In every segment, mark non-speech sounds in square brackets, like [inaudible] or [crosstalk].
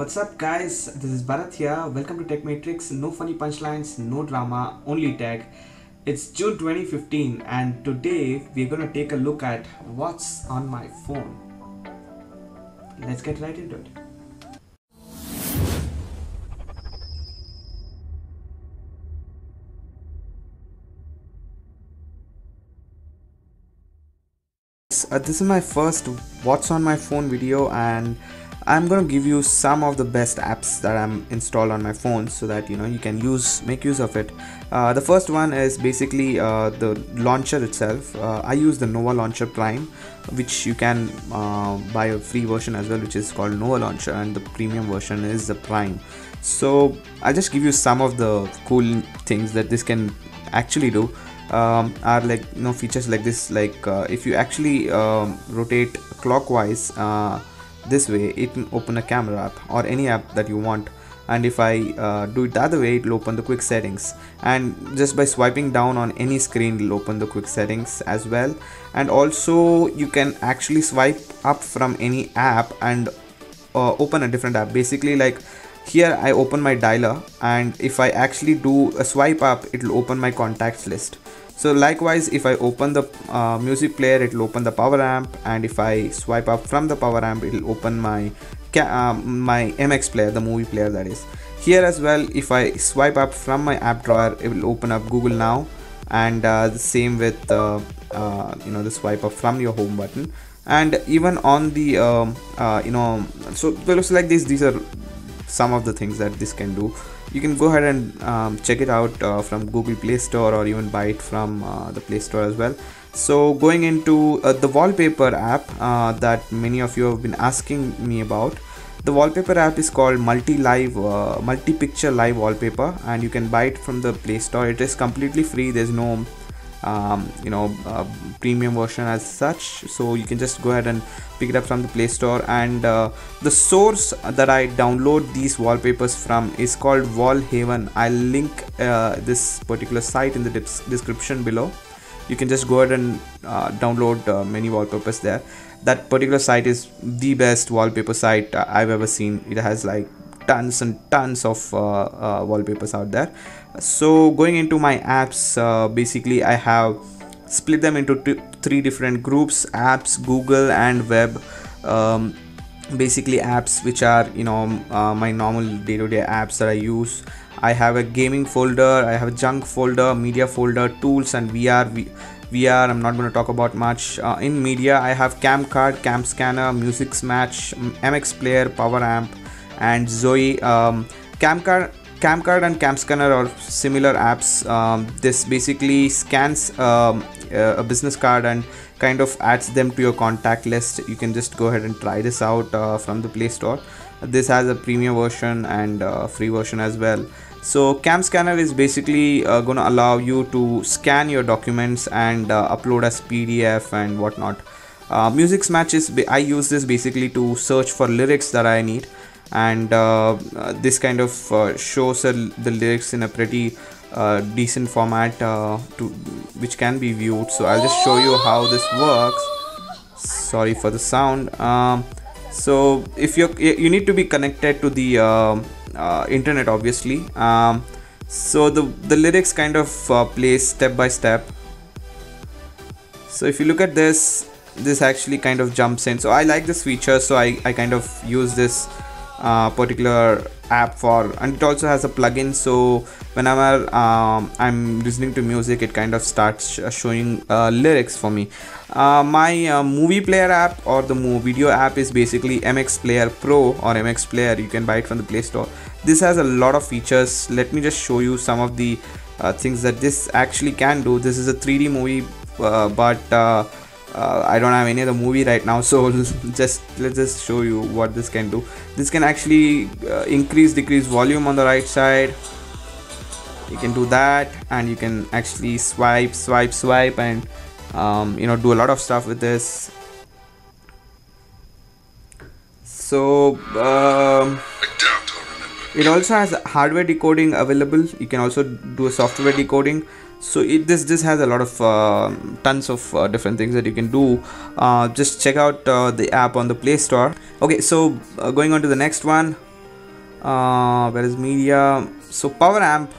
What's up, guys? This is Bharat here. Welcome to Tech Matrix. No funny punchlines, no drama, only tech. It's June 2015, and today we're gonna take a look at what's on my phone. Let's get right into it. uh, this is my first what's on my phone video and i'm to give you some of the best apps that i'm installed on my phone so that you know you can use make use of it. Uh, the first one is basically uh, the launcher itself. Uh, i use the nova launcher prime which you can uh, buy a free version as well which is called nova launcher and the premium version is the prime. So i'll just give you some of the cool things that this can actually do. Um, are like you know features like this like uh, if you actually um, rotate clockwise uh, this way it can open a camera app or any app that you want. And if I uh, do it the other way it will open the quick settings. And just by swiping down on any screen it will open the quick settings as well. And also you can actually swipe up from any app and uh, open a different app. Basically like here I open my dialer and if I actually do a swipe up it will open my contacts list so likewise if I open the uh, music player it will open the Poweramp. And if I swipe up from the Poweramp it will open my uh, my MX player the movie player that is. Here as well if I swipe up from my app drawer it will open up Google Now. And uh, the same with uh, uh, you know the swipe up from your home button. And even on the um, uh, you know so it looks like this. These are some of the things that this can do you can go ahead and um, check it out uh, from google play store or even buy it from uh, the play store as well. So going into uh, the wallpaper app uh, that many of you have been asking me about the wallpaper app is called multi live uh, multi picture live wallpaper and you can buy it from the play store. It is completely free. There's no um, you know uh, premium version as such. So you can just go ahead and pick it up from the play store. And uh, the source that i download these wallpapers from is called wallhaven. I'll link uh, this particular site in the description below. You can just go ahead and uh, download uh, many wallpapers there. That particular site is the best wallpaper site uh, i've ever seen. It has like tons and tons of wallpapers out there. So going into my apps uh, basically i have split them into three different groups apps google and web. Um, basically apps which are you know uh, my normal day-to-day apps that i use. I have a gaming folder i have a junk folder media folder tools and vr vr i'm not going to talk about much. Uh, in media i have camcard cam scanner Musixmatch mx player Poweramp and zoe um, camcard camcard and camscanner are similar apps. Um, this basically scans um, a business card and kind of adds them to your contact list. You can just go ahead and try this out uh, from the play store. This has a premium version and uh, free version as well. So CamScanner is basically uh, gonna allow you to scan your documents and uh, upload as pdf and whatnot. Uh, music matches i use this basically to search for lyrics that i need and uh, this kind of uh, shows the lyrics in a pretty uh, decent format uh, to which can be viewed. So I'll just show you how this works. Sorry for the sound. Um, so if you you need to be connected to the internet obviously. Um, so the the lyrics kind of play step by step. So if you look at this this actually kind of jumps in. So I like this feature so I, I kind of use this uh, particular app for and it also has a plugin so whenever um, i'm listening to music it kind of starts showing uh, lyrics for me. Uh, my uh, movie player app or the video app is basically mx player pro or mx player. You can buy it from the play store. This has a lot of features. Let me just show you some of the uh, things that this actually can do. This is a 3d movie but uh, I don't have any other movie right now [laughs] so just let's just show you what this can do. This can actually uh, increase decrease volume on the right side. You can do that and you can actually swipe swipe swipe and um, you know do a lot of stuff with this. So um, it also has hardware decoding available. You can also do a software decoding. So it, this this has a lot of uh, tons of uh, different things that you can do. Uh, just check out uh, the app on the play store. Okay so uh, going on to the next one. Uh, where is media? So Poweramp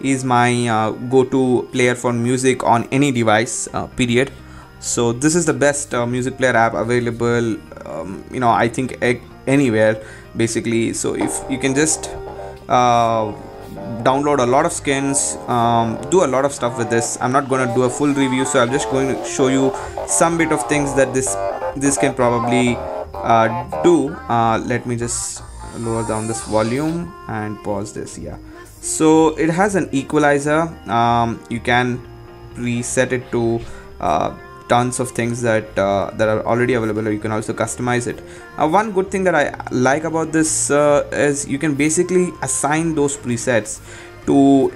is my go-to player for music on any device period. So this is the best music player app available um, you know i think anywhere basically. So if you can just uh, download a lot of skins um, do a lot of stuff with this. I'm not to do a full review so i'm just going to show you some bit of things that this this can probably uh, do. Uh, let me just lower down this volume and pause this yeah. So it has an equalizer. Um, you can reset it to uh, tons of things that uh, that are already available or you can also customize it. Uh, one good thing that I like about this uh, is you can basically assign those presets to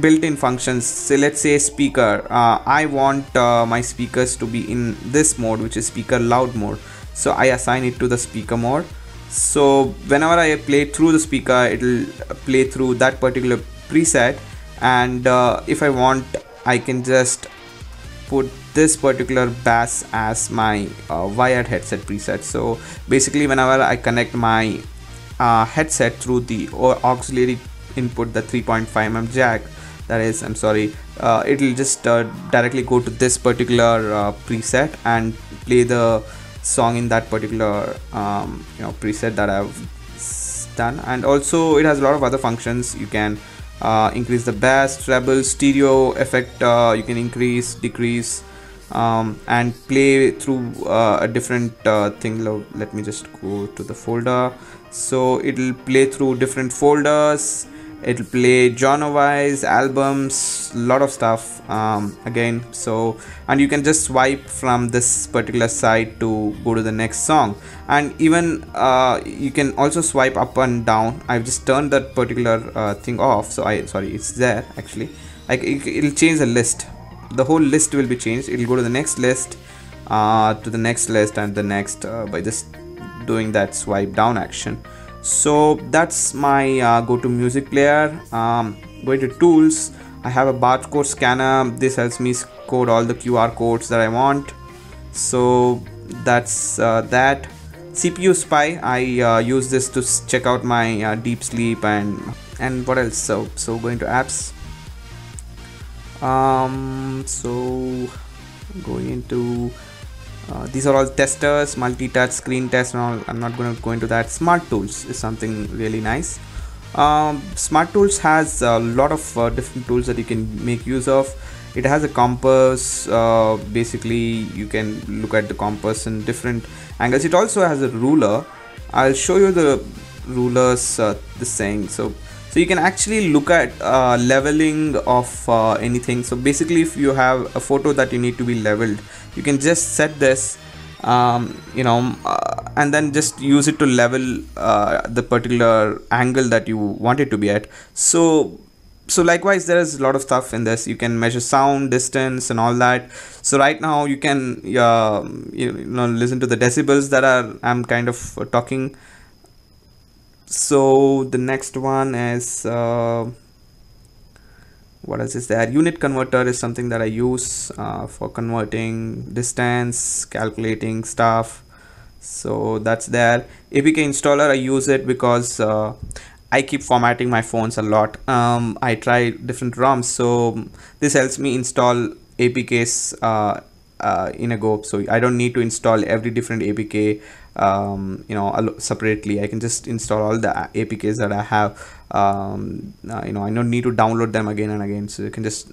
built-in functions. So let's say speaker. Uh, I want uh, my speakers to be in this mode which is speaker loud mode. So I assign it to the speaker mode. So whenever I play through the speaker it'll play through that particular preset. And uh, if I want I can just put this particular bass as my uh, wired headset preset. So basically whenever I connect my uh, headset through the auxiliary input the 3.5 mm jack that is I'm sorry uh, it'll just uh, directly go to this particular uh, preset and play the song in that particular um, you know preset that I've done. And also it has a lot of other functions. You can uh, increase the bass treble stereo effect uh, you can increase decrease um, and play through uh, a different uh, thing. Let me just go to the folder. So it'll play through different folders. It'll play genre wise albums lot of stuff um, again. So and you can just swipe from this particular site to go to the next song. And even uh, you can also swipe up and down. I've just turned that particular uh, thing off. So I sorry it's there actually. Like it, it'll change the list the whole list will be changed. It'll go to the next list uh, to the next list and the next uh, by just doing that swipe down action. So that's my uh, go-to music player. Um, going to tools I have a barcode scanner. This helps me code all the QR codes that I want. So that's uh, that. CPU spy I uh, use this to check out my uh, deep sleep and and what else? So so going to apps um so going into uh, these are all testers multi-touch screen test and all. I'm not going to go into that. Smart tools is something really nice. Um, smart tools has a lot of uh, different tools that you can make use of. It has a compass uh, basically you can look at the compass in different angles. It also has a ruler. I'll show you the rulers uh, the saying. So so you can actually look at uh, leveling of uh, anything. So basically if you have a photo that you need to be leveled you can just set this um, you know uh, and then just use it to level uh, the particular angle that you want it to be at. So so likewise there is a lot of stuff in this. You can measure sound distance and all that. So right now you can uh, you know listen to the decibels that are i'm kind of talking so the next one is uh, what else is there unit converter is something that I use uh, for converting distance calculating stuff. So that's there. APK installer I use it because uh, I keep formatting my phones a lot. Um, I try different ROMs so this helps me install APKs uh, uh, in a go. So I don't need to install every different APK um, you know separately. I can just install all the APKs that I have um, uh, you know I don't need to download them again and again. So you can just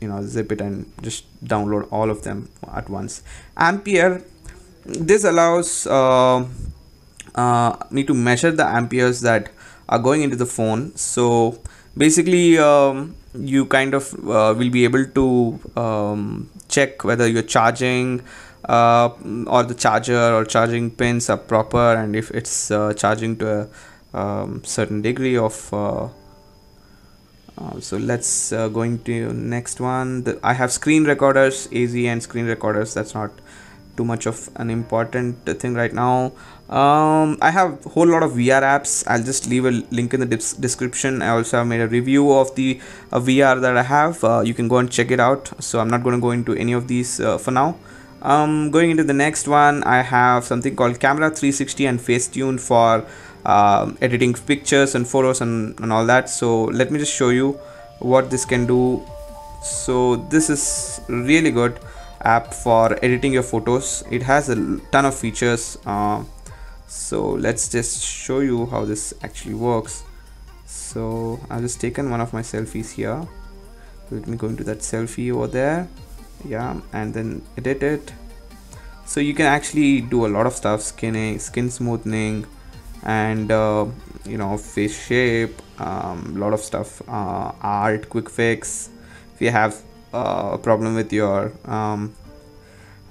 you know zip it and just download all of them at once. Ampere this allows uh, uh, me to measure the amperes that are going into the phone. So basically um, you kind of uh, will be able to um, check whether you're charging uh, or the charger or charging pins are proper and if it's uh, charging to a um, certain degree of uh, uh so let's uh, going to next one. The, I have screen recorders AZ and screen recorders. That's not too much of an important thing right now. Um, I have a whole lot of VR apps. I'll just leave a link in the description. I also have made a review of the uh, VR that I have. You can go and check it out. So I'm not going to go into any of these for now um, going into the next one I have something called camera 360 and Facetune for um, editing pictures and photos and, and all that. So let me just show you what this can do. So this is really good app for editing your photos. It has a ton of features uh, so let's just show you how this actually works. So I've just taken one of my selfies here. Let me go into that selfie over there yeah and then edit it. So you can actually do a lot of stuff skinning skin smoothing and uh, you know face shape a um, lot of stuff uh, art quick fix. If you have uh, a problem with your um,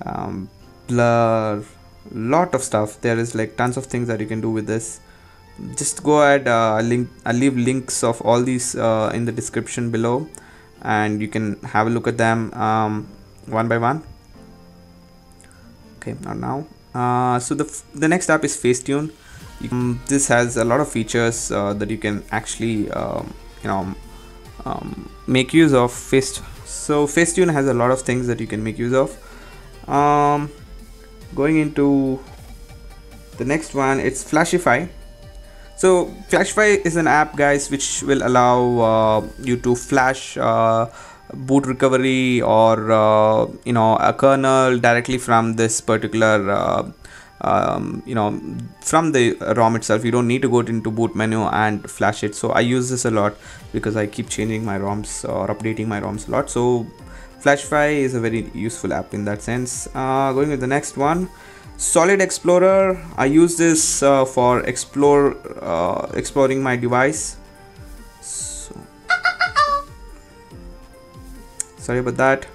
um, blur lot of stuff. There is like tons of things that you can do with this. Just go ahead uh, link I'll leave links of all these uh, in the description below and you can have a look at them. Um, one by one? Okay not now. Uh, so the the next app is Facetune. Um, this has a lot of features uh, that you can actually um, you know um, make use of. Face so Facetune has a lot of things that you can make use of. Um, going into the next one it's Flashify. So Flashify is an app guys which will allow uh, you to flash uh, boot recovery or uh, you know a kernel directly from this particular uh, um, you know from the ROM itself. You don't need to go into boot menu and flash it. So I use this a lot because I keep changing my ROMs or updating my ROMs a lot. So Flashify is a very useful app in that sense. Uh, going with the next one Solid Explorer. I use this uh, for explore uh, exploring my device sorry about that.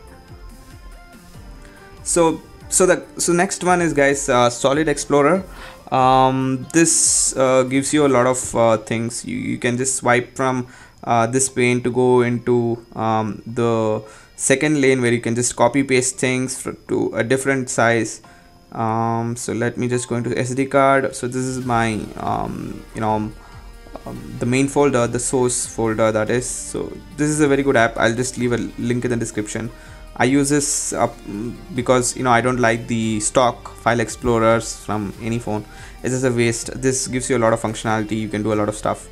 So so the so next one is guys uh, solid explorer. Um, this uh, gives you a lot of uh, things. You, you can just swipe from uh, this pane to go into um, the second lane where you can just copy paste things to a different size. Um, so let me just go into SD card. So this is my um, you know um, the main folder the source folder that is. So this is a very good app. I'll just leave a link in the description. I use this uh, because you know I don't like the stock file explorers from any phone. It's just a waste. This gives you a lot of functionality. You can do a lot of stuff.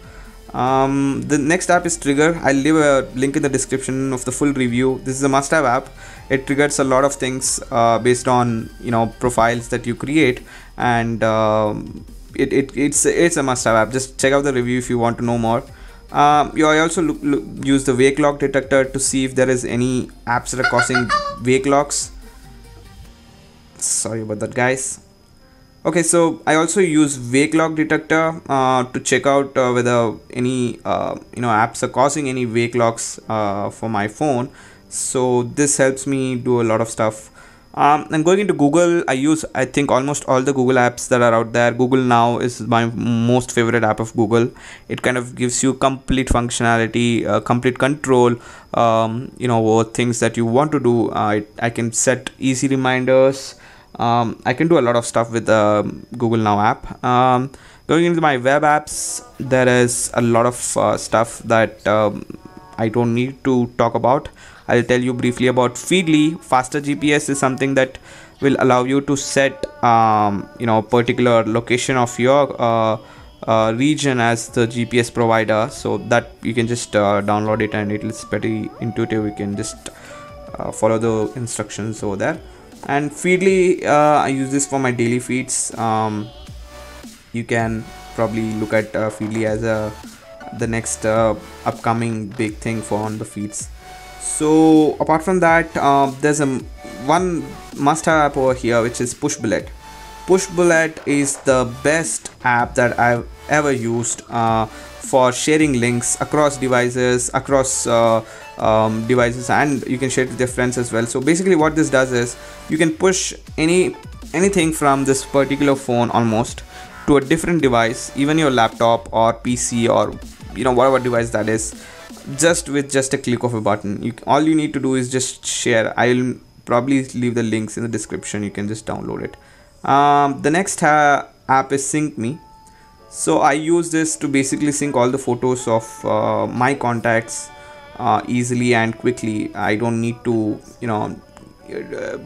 Um, the next app is trigger. I'll leave a link in the description of the full review. This is a must-have app. It triggers a lot of things uh, based on you know profiles that you create. And um, it, it it's it's a must-have app. Just check out the review if you want to know more. Um, you also look, look, use the wake lock detector to see if there is any apps that are causing wake locks. Sorry about that guys. Okay so i also use wake lock detector uh, to check out uh, whether any uh, you know apps are causing any wake locks uh, for my phone. So this helps me do a lot of stuff um, and going into google i use i think almost all the google apps that are out there. Google now is my most favorite app of google. It kind of gives you complete functionality uh, complete control um, you know over things that you want to do. Uh, I can set easy reminders. Um, i can do a lot of stuff with the google now app. Um, going into my web apps there is a lot of uh, stuff that um, i don't need to talk about I'll tell you briefly about Feedly. Faster GPS is something that will allow you to set um, you know particular location of your uh, uh, region as the GPS provider. So that you can just uh, download it and it's pretty intuitive. You can just uh, follow the instructions over there. And Feedly uh, I use this for my daily feeds. Um, you can probably look at uh, Feedly as a the next upcoming big thing for on the feeds so apart from that uh, there's a one must-have app over here which is Pushbullet. Pushbullet is the best app that i've ever used uh, for sharing links across devices across uh, um, devices and you can share it with your friends as well. So basically what this does is you can push any anything from this particular phone almost to a different device even your laptop or pc or you know whatever device that is just with just a click of a button. You all you need to do is just share. I'll probably leave the links in the description. You can just download it. Um, the next app is syncme so i use this to basically sync all the photos of uh, my contacts uh, easily and quickly. I don't need to you know uh,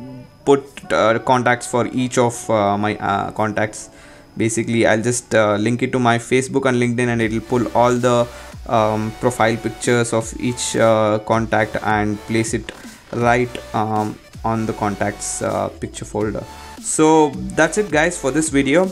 put uh, contacts for each of uh, my contacts basically I'll just uh, link it to my Facebook and LinkedIn and it'll pull all the um, profile pictures of each uh, contact and place it right um, on the contacts uh, picture folder. So that's it guys for this video